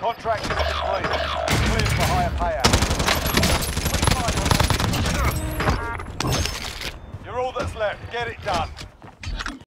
Contract is complete. Cleared for higher payout. You're all that's left. Get it done.